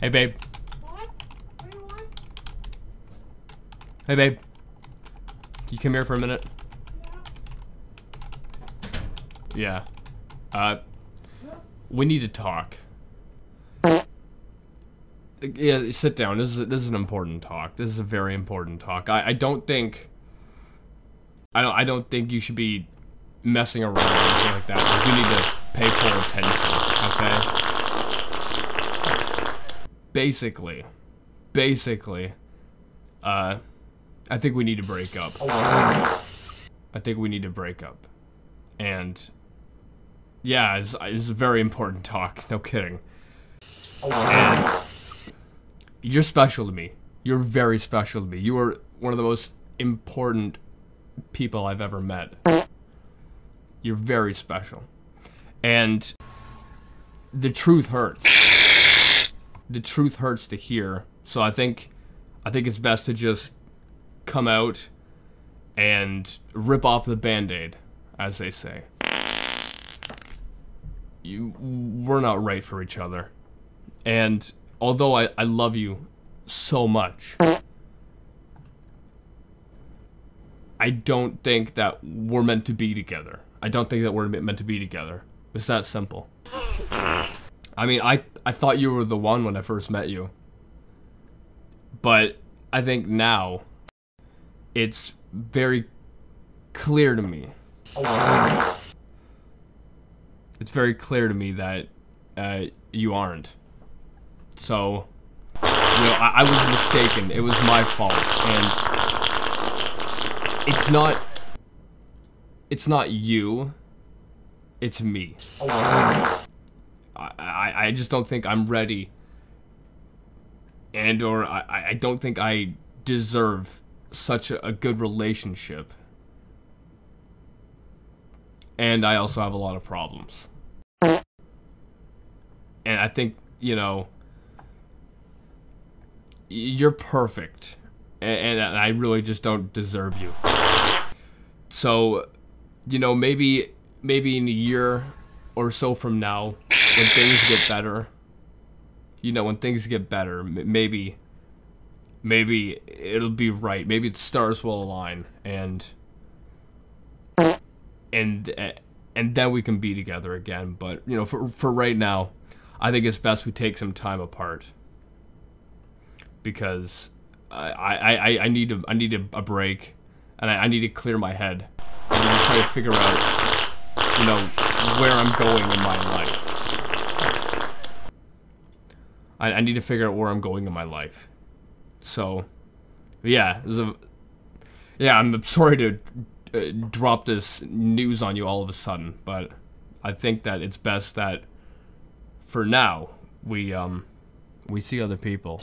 Hey, babe. What? What do you want? Hey, babe. Can you come here for a minute? Yeah. Yeah. Uh, we need to talk. Yeah, sit down. This is this is an important talk. This is a very important talk. I, I don't think. I don't I don't think you should be messing around or anything like that. Like you need to pay full attention. Okay. Basically, basically, uh, I think we need to break up. I think we need to break up, and yeah, it's, it's a very important talk. No kidding. And you're special to me. You're very special to me. You are one of the most important people I've ever met. You're very special. And the truth hurts. The truth hurts to hear. So I think I think it's best to just come out and rip off the band-aid, as they say. You we're not right for each other. And although I, I love you so much, I don't think that we're meant to be together. I don't think that we're meant to be together. It's that simple. I mean, I, I thought you were the one when I first met you. But I think now it's very clear to me. It's very clear to me that uh, you aren't. So, you know, I, I was mistaken. It was my fault, and it's not. It's not you. It's me. I, I, just don't think I'm ready, and or I, I don't think I deserve such a, a good relationship. And I also have a lot of problems. And I think, you know, you're perfect, and, and I really just don't deserve you. So, you know, maybe maybe in a year or so from now, when things get better, you know, when things get better, maybe maybe it'll be right. Maybe the stars will align, and and and then we can be together again. But you know, for for right now, I think it's best we take some time apart because I, I, I, need a, I need a, a break, and I, I need to clear my head. I need to try to figure out, you know, where I'm going in my life. I, I need to figure out where I'm going in my life. So, yeah, a, yeah, I'm sorry to uh, drop this news on you all of a sudden, but I think that it's best that, for now, we um, we see other people.